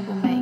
不美。